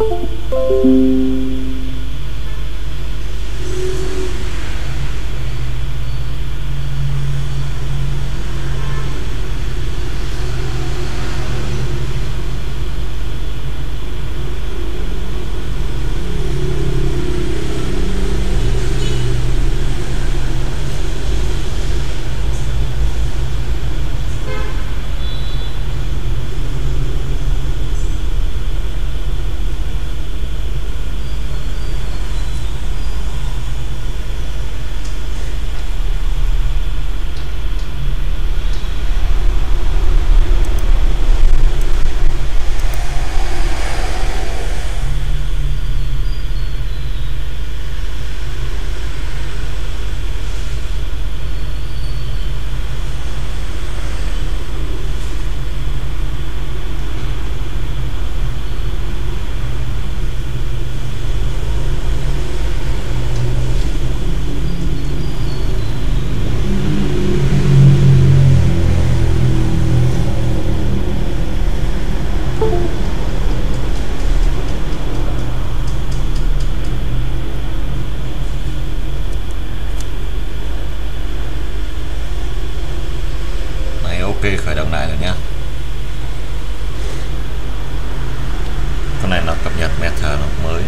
thank you ok khởi động lại rồi nhé Con này nó cập nhật meta nó mới.